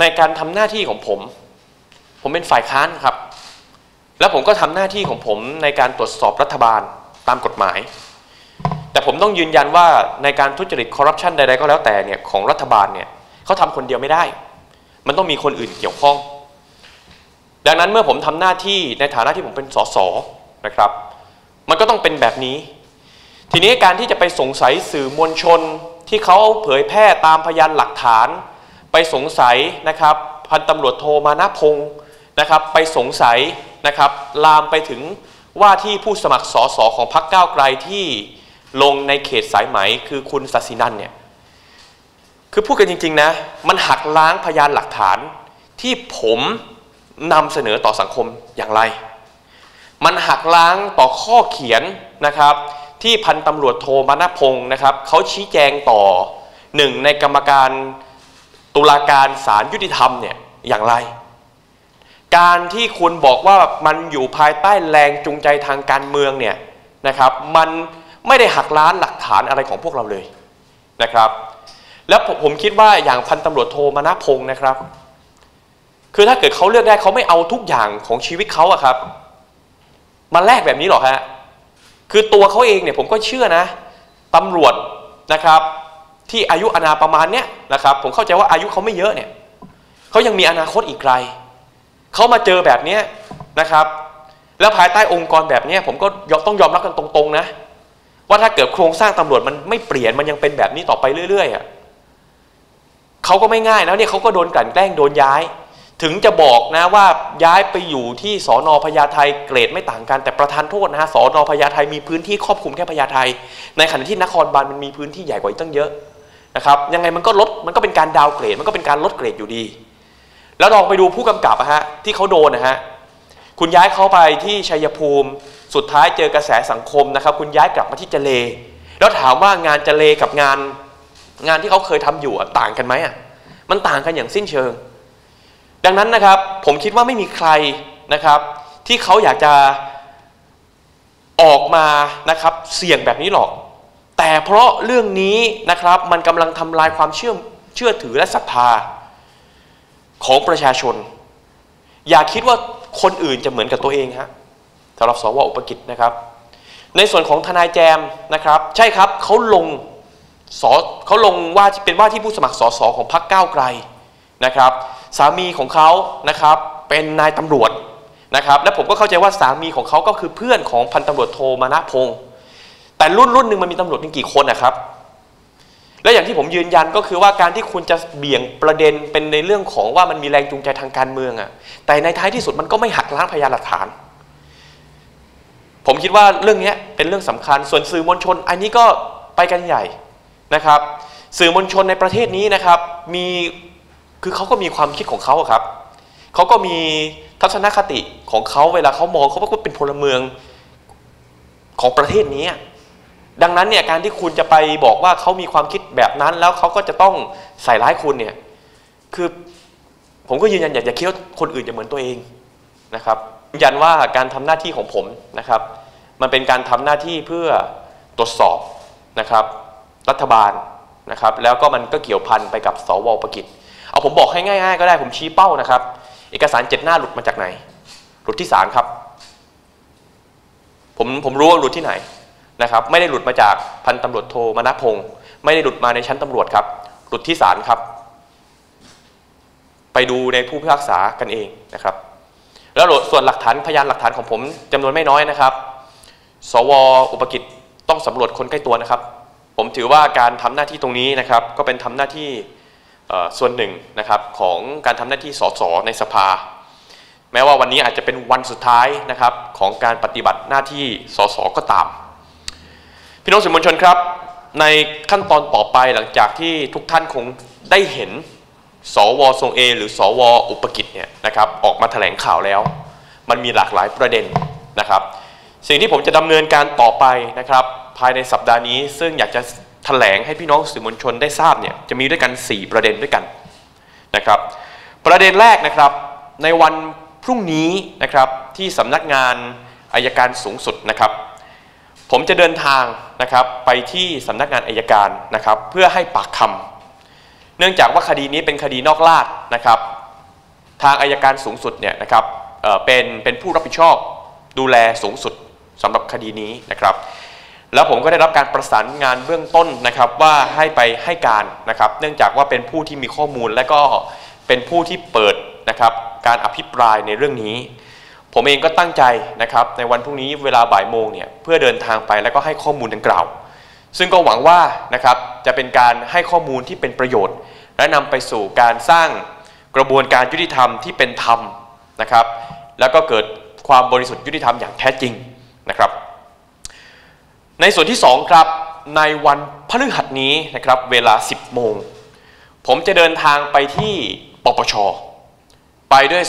ในการทำหน้าที่ของผม ผมเป็นฝ่ายค้านครับ แล้วผมก็ทำหน้าที่ของผมในการตรวจสอบรัฐบาลตามกฎหมาย แต่ผมต้องยืนยันว่าในการทุจริตคอร์รัปชันใดๆก็แล้วแต่เนี่ยของรัฐบาลเนี่ยเขาทำคนเดียวไม่ได้ มันต้องมีคนอื่นเกี่ยวข้อง ดังนั้นเมื่อผมทำหน้าที่ในฐานะที่ผมเป็นสสนะครับ มันก็ต้องเป็นแบบนี้ ทีนี้การที่จะไปสงสัยสื่อมวลชนที่เขาเผยแพร่ตามพยานหลักฐาน ไปสงสัยนะครับพันตำรวจโทมานะพงศ์นะครับไปสงสัยนะครับลามไปถึงว่าที่ผู้สมัครสสของพรรคก้าวไกลที่ลงในเขตสายไหมคือคุณศศินันเนี่ยคือพูดกันจริง ๆ นะ มันหักล้างพยานหลักฐานที่ผมนำเสนอต่อสังคมอย่างไร มันหักล้างต่อข้อเขียนนะครับ ที่พันตำรวจโทมานพงศ์นะครับเขาชี้แจงต่อหนึ่งในกรรมการ ตุลาการศาลยุติธรรมเนี่ยอย่างไร การที่คุณบอกว่ามันอยู่ภายใต้แรงจูงใจทางการเมืองเนี่ยนะครับ มันไม่ได้หักล้านหลักฐานอะไรของพวกเราเลยนะครับ แล้วผมผมคิดว่าอย่างพันตำรวจโทมานพงศ์นะครับ คือถ้าเกิดเขาเลือกได้เขาไม่เอาทุกอย่างของชีวิตเขาอะครับมาแลกแบบนี้หรอกฮะคือตัวเขาเองเนี่ยผมก็เชื่อนะตำรวจนะครับ ที่อายุอนาประมาณเนี้ยนะครับผมเข้าใจว่าอายุเขาไม่เยอะเนี่ยเขายังมีอนาคตอีกไกลเขามาเจอแบบเนี้ยนะครับแล้วภายใต้องค์กรแบบเนี้ยผมก็ต้องยอมรับกันตรงๆนะ ว่าถ้าเกิดโครงสร้างตำรวจมันไม่เปลี่ยนมันยังเป็นแบบนี้ต่อไปเรื่อยๆอะเขาก็ไม่ง่ายนะเนี่ยเขาก็โดนกลั่นแกล้งโดนย้าย ถึงจะบอกนะว่าย้ายไปอยู่ที่สอนอพญาไทเกรดไม่ต่างกันแต่ประธานโทษนะฮะสอนอพญาไทมีพื้นที่ครอบคลุมแค่พญาไทในขณะที่นครบาลมันมีพื้นที่ใหญ่กว่าอีกตั้งเยอะ นะครับยังไงมันก็ลดมันก็เป็นการดาวเกรด มันก็เป็นการลดเกรดอยู่ดี แล้วลองไปดูผู้กำกับอะฮะที่เขาโดนนะฮะคุณย้ายเขาไปที่ชัยภูมิ สุดท้ายเจอกระแสสังคมนะครับ คุณย้ายกลับมาที่เจเล แล้วถามว่างานเจเลกับงานงานที่เขาเคยทำอยู่ต่างกันไหมอะมันต่างกันอย่างสิ้นเชิง ดังนั้นนะครับผมคิดว่าไม่มีใครนะครับ ที่เขาอยากจะออกมานะครับเสี่ยงแบบนี้หรอก แต่เพราะเรื่องนี้นะครับมันกำลังทำลายความเชื่อเชื่อถือและศรัทธาของประชาชน อย่าคิดว่าคนอื่นจะเหมือนกับตัวเองฮะสำหรับสวอุปกิจนะครับ ในส่วนของทนายแจมนะครับ ใช่ครับเขาลงสเขาลงว่าเป็นว่าที่ผู้สมัครสสของพรรคก้าวไกลนะครับ สามีของเขานะครับเป็นนายตำรวจนะครับ และผมก็เข้าใจว่าสามีของเขาก็คือเพื่อนของพันตำรวจโทมานะพงศ์ แต่รุ่นรุ่นหนึ่งมันมีตำรวจเป็นกี่คนนะครับ และอย่างที่ผมยืนยันก็คือว่าการที่คุณจะเบี่ยงประเด็นเป็นในเรื่องของว่ามันมีแรงจูงใจทางการเมืองอะแต่ในท้ายที่สุดมันก็ไม่หักล้างพยานหลักฐาน ผมคิดว่าเรื่องนี้เป็นเรื่องสำคัญ ส่วนสื่อมวลชน อันนี้ก็ไปกันใหญ่นะครับ สื่อมวลชนในประเทศนี้นะครับ มีคือเขาก็มีความคิดของเขาครับเขาก็มีทัศนคติของเขาเวลาเขามองเขาก็เป็นพลเมืองของประเทศนี้ ดังนั้นเนี่ยการที่คุณจะไปบอกว่าเขามีความคิดแบบนั้น แล้วเขาก็จะต้องใส่ร้ายคุณเนี่ยคือผมก็ยืนยันอยากจะคิดว่าคนอื่นจะเหมือนตัวเองนะครับยืนยันว่าการทำหน้าที่ของผมนะครับ มันเป็นการทำหน้าที่เพื่อตรวจสอบนะครับรัฐบาลนะครับ แล้วก็มันก็เกี่ยวพันไปกับสวประกิจเอาผมบอกให้ง่ายๆ ก็ได้ผมชี้เป้านะครับ เอกสารเจ็ดหน้าหลุดมาจากไหน หลุดที่ศาลครับ ผมผมรู้ว่าหลุดที่ไหน นะครับไม่ได้หลุดมาจากพันตำรวจโทมนัพงศ์ไม่ได้หลุดมาในชั้นตำรวจครับ หลุดที่ศาลครับ ไปดูในผู้พิพากษากันเองนะครับ แล้วส่วนหลักฐานพยานหลักฐานของผมจำนวนไม่น้อยนะครับ สวอุปกิจต้องสำรวจคนใกล้ตัวนะครับ ผมถือว่าการทำหน้าที่ตรงนี้นะครับ ก็เป็นทำหน้าที่ส่วนหนึ่งนะครับของการทำหน้าที่สสในสภา แม้ว่าวันนี้อาจจะเป็นวันสุดท้ายนะครับของการปฏิบัติหน้าที่สสก็ตาม พี่น้องสื่อมวลชนครับ ในขั้นตอนต่อไปหลังจากที่ทุกท่านคงได้เห็นสวทรงเอหรือสวอุปกิจเนี่ยนะครับออกมาแถลงข่าวแล้ว มันมีหลากหลายประเด็นนะครับ สิ่งที่ผมจะดำเนินการต่อไปนะครับ ภายในสัปดาห์นี้ ซึ่งอยากจะแถลงให้พี่น้องสื่อมวลชนได้ทราบเนี่ยจะมีด้วยกัน 4 ประเด็นด้วยกันนะครับ ประเด็นแรกนะครับในวันพรุ่งนี้นะครับที่สำนักงานอายการสูงสุดนะครับ ผมจะเดินทางนะครับไปที่สำนักงานอายการนะครับ เพื่อให้ปากคำเนื่องจากว่าคดีนี้เป็นคดีนอกราชนะครับ ทางอายการสูงสุดเนี่ยนะครับเเป็นเป็นผู้รับผิดชอบดูแลสูงสุดสำหรับคดีนี้นะครับ แล้วผมก็ได้รับการประสานงานเบื้องต้นนะครับว่าให้ไปให้การนะครับ เนื่องจากว่าเป็นผู้ที่มีข้อมูลและก็เป็นผู้ที่เปิดนะครับการอภิปรายในเรื่องนี้ ผมเองก็ตั้งใจนะครับในวันพรุ่งนี้เวลาบ่ายโมงเนี่ยเพื่อเดินทางไปแล้วก็ให้ข้อมูลดังกล่าว ซึ่งก็หวังว่านะครับจะเป็นการให้ข้อมูลที่เป็นประโยชน์ และนำไปสู่การสร้างกระบวนการยุติธรรมที่เป็นธรรมนะครับแล้วก็เกิดความบริสุทธิ์ยุติธรรมอย่างแท้จริงนะครับ ในส่วนที่ 2 ครับในวันพฤหัสนี้นะครับเวลา 10 โมง ผมจะเดินทางไปที่ปปช ไปด้วย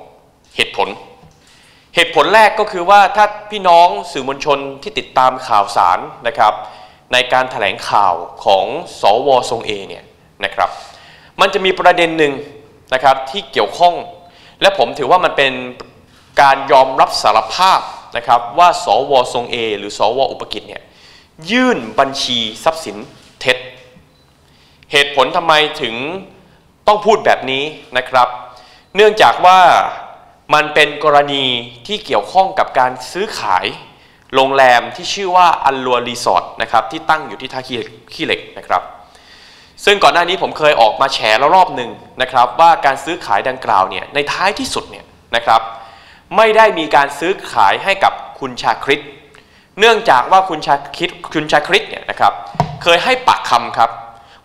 2 เหตุผล เหตุผลแรกก็คือว่าถ้าพี่น้องสื่อมวลชนที่ติดตามข่าวสารนะครับ ในการถแถลงข่าวของสอวทรงเอเนี่ยนะครับ มันจะมีประเด็นหนึ่งนะครับที่เกี่ยวข้อง และผมถือว่ามันเป็นการยอมรับสารภาพนะครับว่าสวทรงเอหรือสวอุปกิจเนี่ยยื่นบัญชีทรัพย์สินเท็จ เหตุผลทำไมถึงต้องพูดแบบนี้นะครับ เนื่องจากว่า มันเป็นกรณีที่เกี่ยวข้องกับการซื้อขายโรงแรมที่ชื่อว่าอัลลัวรีสอร์ทนะครับที่ตั้งอยู่ที่ท่าขี้เหล็กนะครับ ซึ่งก่อนหน้านี้ผมเคยออกมาแฉแล้วรอบหนึ่งนะครับว่าการซื้อขายดังกล่าวเนี่ยในท้ายที่สุดเนี่ยนะครับ ไม่ได้มีการซื้อขายให้กับคุณชาคริตเนื่องจากว่าคุณชาคริตคุณชาคริตเนี่ยนะครับเคยให้ปากคำครับ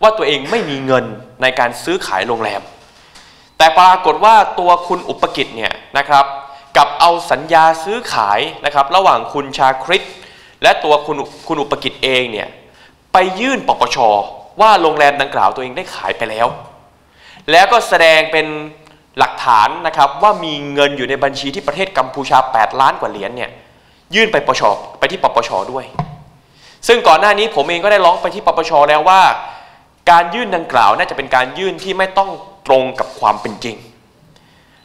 ว่าตัวเองไม่มีเงินในการซื้อขายโรงแรม แต่ปรากฏว่าตัวคุณอุปกิจเนี่ยนะครับกับเอาสัญญาซื้อขายนะครับระหว่างคุณชาคริตและตัวคุณคุณอุปกิจเองเนี่ยไปยื่นปปชว่าโรงแรมดังกล่าวตัวเองได้ขายไปแล้ว แล้วก็แสดงเป็นหลักฐานนะครับว่ามีเงินอยู่ในบัญชีที่ประเทศกัมพูชา 8 ล้านกว่าเหรียญเนี่ยยื่นไปปปชไปที่ปปชด้วย ซึ่งก่อนหน้านี้ผมเองก็ได้ร้องไปที่ปปชแล้วว่า การยื่นดังกล่าวน่าจะเป็นการยื่นที่ไม่ต้อง ตรงกับความเป็นจริง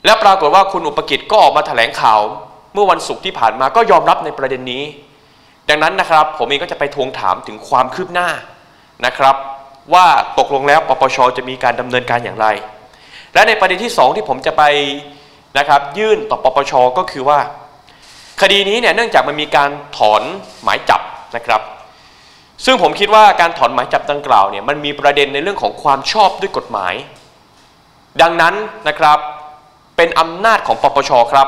และปรากฏว่าคุณอุปกิจก็ออกมาแถลงข่าวเมื่อวันศุกร์ที่ผ่านมาก็ยอมรับในประเด็นนี้ ดังนั้นนะครับผมเองก็จะไปทวงถามถึงความคืบหน้านะครับ ว่าตกลงแล้วปปชจะมีการดำเนินการอย่างไร และในประเด็นที่ 2 ที่ผมจะไปนะครับ ยื่นต่อปปชก็คือว่า คดีนี้เนี่ยเนื่องจากมันมีการถอนหมายจับนะครับ ซึ่งผมคิดว่าการถอนหมายจับดังกล่าวเนี่ยมันมีประเด็นในเรื่องของความชอบด้วยกฎหมาย ดังนั้นนะครับเป็นอำนาจของปปชครับ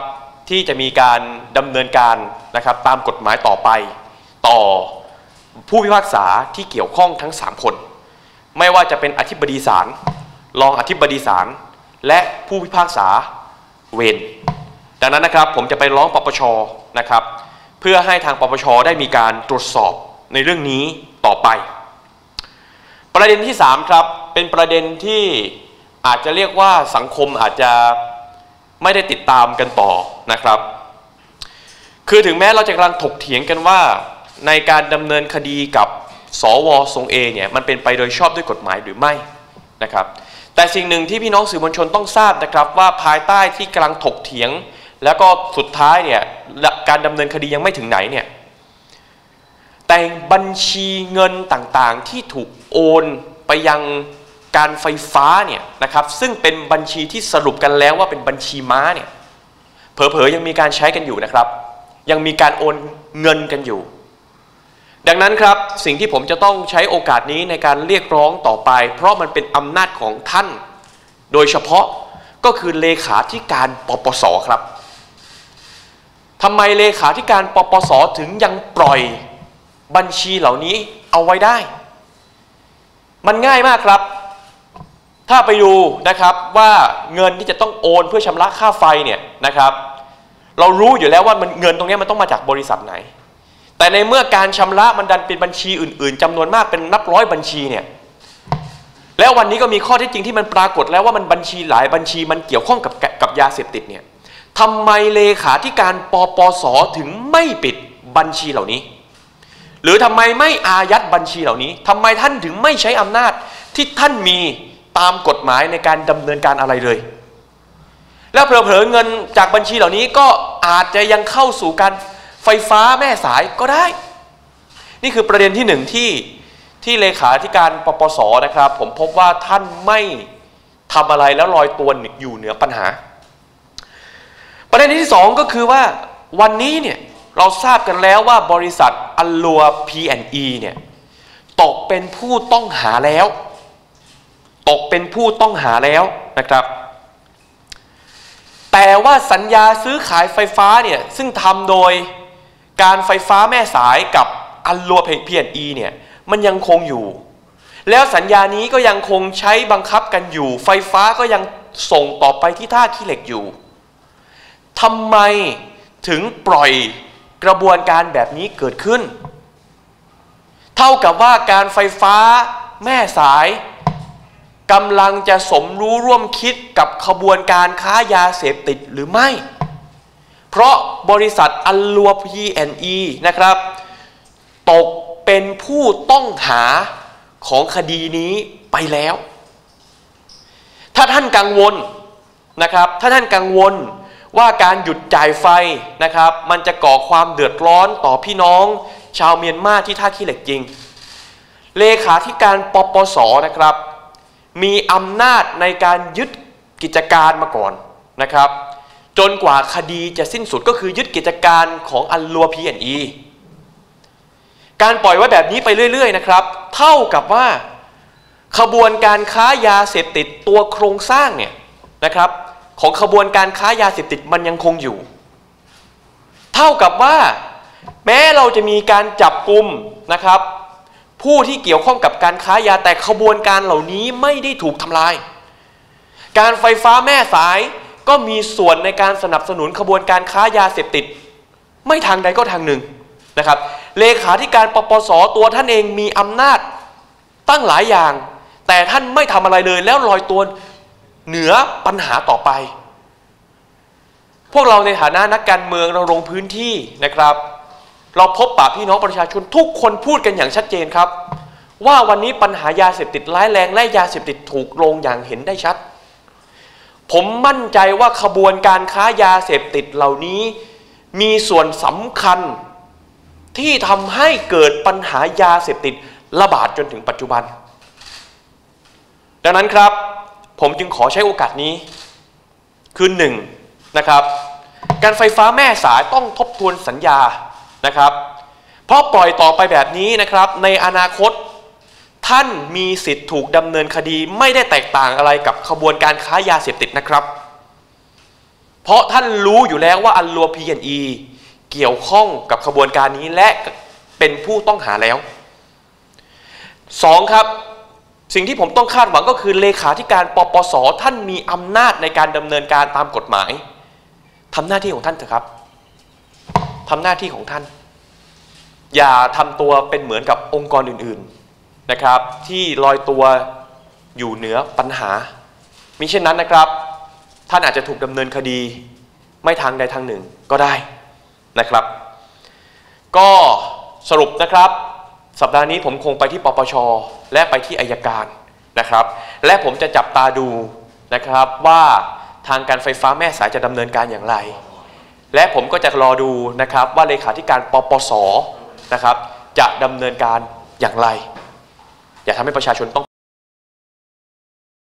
ที่จะมีการดำเนินการนะครับตามกฎหมายต่อไป ต่อผู้พิพากษาที่เกี่ยวข้องทั้ง 3 คน ไม่ว่าจะเป็นอธิบดีศาลรองอธิบดีศาลและผู้พิพากษาเวรดังนั้นนะครับผมจะไปร้องปปชนะครับเพื่อให้ทางปปชได้มีการตรวจสอบในเรื่องนี้ต่อไป ประเด็นที่ 3 ครับ เป็นประเด็นที่ อาจจะเรียกว่าสังคมอาจจะไม่ได้ติดตามกันต่อนะครับ คือถึงแม้เราจะกำลังถกเถียงกันว่าในการดำเนินคดีกับสวทรงเอเนี่ยมันเป็นไปโดยชอบด้วยกฎหมายหรือไม่นะครับ แต่สิ่งหนึ่งที่พี่น้องสื่อมวลชนต้องทราบนะครับว่าภายใต้ที่กำลังถกเถียง แล้วก็สุดท้ายเนี่ยการดำเนินคดียังไม่ถึงไหนเนี่ยแต่บัญชีเงินต่างๆที่ถูกโอนไปยัง การไฟฟ้าเนี่ยนะครับซึ่งเป็นบัญชีที่สรุปกันแล้วว่าเป็นบัญชีม้าเนี่ยเผลอๆยังมีการใช้กันอยู่นะครับ ยังมีการโอนเงินกันอยู่ ดังนั้นครับสิ่งที่ผมจะต้องใช้โอกาสนี้ในการเรียกร้องต่อไป เพราะมันเป็นอำนาจของท่าน โดยเฉพาะก็คือเลขาธิการปปสครับทำไมเลขาธิการปปสถึงยังปล่อยบัญชีเหล่านี้เอาไว้ได้ มันง่ายมากครับ ถ้าไปดูนะครับว่าเงินที่จะต้องโอนเพื่อชำระค่าไฟเนี่ยนะครับ เรารู้อยู่แล้วว่ามันเงินตรงนี้มันต้องมาจากบริษัทไหน แต่ในเมื่อการชำระมันดันเป็นบัญชีอื่น ๆจำนวนมากเป็นนับร้อยบัญชีเนี่ยแล้ววันนี้ก็มีข้อเท็จจริงที่มันปรากฏแล้วว่ามันบัญชีหลายบัญชีมันเกี่ยวข้องกับกับยาเสพติดเนี่ยทำไมเลขาธิการปปสถึงไม่ปิดบัญชีเหล่านี้ หรือทำไมไม่อายัดบัญชีเหล่านี้ทำไมท่านถึงไม่ใช้อำนาจที่ท่านมี ตามกฎหมายในการดำเนินการอะไรเลย แล้วเผลอๆเงินจากบัญชีเหล่านี้ก็อาจจะยังเข้าสู่การไฟฟ้าแม่สายก็ได้ นี่คือประเด็นที่หนึ่งที่ที่เลขาธิการปปสนะครับ ผมพบว่าท่านไม่ทำอะไรแล้วลอยตัวอยู่เหนือปัญหา ประเด็นที่สองก็คือว่าวันนี้เนี่ยเราทราบกันแล้วว่าบริษัทอัลลัว P&E เนี่ยตกเป็นผู้ต้องหาแล้ว ตกเป็นผู้ต้องหาแล้วนะครับ แต่ว่าสัญญาซื้อขายไฟฟ้าเนี่ยซึ่งทำโดยการไฟฟ้าแม่สายกับอัลลัว P&E เนี่ยมันยังคงอยู่ แล้วสัญญานี้ก็ยังคงใช้บังคับกันอยู่ ไฟฟ้าก็ยังส่งต่อไปที่ท่าขี้เหล็กอยู่ทำไมถึงปล่อยกระบวนการแบบนี้เกิดขึ้น เท่ากับว่าการไฟฟ้าแม่สาย กำลังจะสมรู้ร่วมคิดกับขบวนการค้ายาเสพติดหรือไม่ เพราะบริษัทอัลลัว P&E นะครับ ตกเป็นผู้ต้องหาของคดีนี้ไปแล้ว ถ้าท่านกังวลนะครับ ถ้าท่านกังวลว่าการหยุดจ่ายไฟนะครับ มันจะก่อความเดือดร้อนต่อพี่น้อง ชาวเมียนมาที่ท่าขี้เหล็กจริง เลขาธิการปปสนะครับ มีอำนาจในการยึดกิจการมาก่อนนะครับ จนกว่าคดีจะสิ้นสุดก็คือยึดกิจการของอัลลัวพีแอนอีการปล่อยไว้แบบนี้ไปเรื่อย ๆ นะครับ เท่ากับว่า ขบวนการค้ายาเสพติดตัวโครงสร้างเนี่ยนะครับ ของขบวนการค้ายาเสพติดมันยังคงอยู่ เท่ากับว่า แม้เราจะมีการจับกลุ่มนะครับ ผู้ที่เกี่ยวข้องกับการค้ายาแต่ขบวนการเหล่านี้ไม่ได้ถูกทำลาย การไฟฟ้าแม่สายก็มีส่วนในการสนับสนุนขบวนการค้ายาเสพติด ไม่ทางใดก็ทางหนึ่งนะครับ เลขาธิการปปสตัวท่านเองมีอำนาจตั้งหลายอย่าง แต่ท่านไม่ทำอะไรเลย แล้วลอยตัวเหนือปัญหาต่อไป พวกเราในฐานะนักการเมืองเราลงพื้นที่นะครับ เราพบปะพี่น้องประชาชนทุกคนพูดกันอย่างชัดเจนครับ ว่าวันนี้ปัญหายาเสพติดร้ายแรงและยาเสพติดถูกลงอย่างเห็นได้ชัด ผมมั่นใจว่าขบวนการค้ายาเสพติดเหล่านี้ มีส่วนสำคัญ ที่ทำให้เกิดปัญหายาเสพติดระบาดจนถึงปัจจุบัน ดังนั้นครับ ผมจึงขอใช้โอกาสนี้ คือหนึ่งนะครับ การไฟฟ้าแม่สายต้องทบทวนสัญญา นะครับ เพราะปล่อยต่อไปแบบนี้นะครับ ในอนาคตท่านมีสิทธิ์ถูกดำเนินคดีไม่ได้แตกต่างอะไรกับขบวนการค้ายาเสพติดนะครับ เพราะท่านรู้อยู่แล้วว่าอัลลัวพีเอ็นอีเกี่ยวข้องกับขบวนการนี้และเป็นผู้ต้องหาแล้วสองครับสิ่งที่ผมต้องคาดหวังก็คือเลขาธิการปปสท่านมีอำนาจในการดำเนินการตามกฎหมายทำหน้าที่ของท่านเถอะครับ ทำหน้าที่ของท่าน อย่าทำตัวเป็นเหมือนกับองค์กรอื่นๆนะครับ ที่ลอยตัวอยู่เหนือปัญหา มิเช่นนั้นนะครับ ท่านอาจจะถูกดำเนินคดีไม่ทางใดทางหนึ่งก็ได้นะครับ ก็สรุปนะครับ สัปดาห์นี้ผมคงไปที่ปปช และไปที่อายการนะครับ และผมจะจับตาดูนะครับว่าทางการไฟฟ้าแม่สายจะดำเนินการอย่างไร และผมก็จะรอดูนะครับว่าเลขาธิการปปสนะครับจะดำเนินการอย่างไร อย่าทำให้ประชาชนต้อง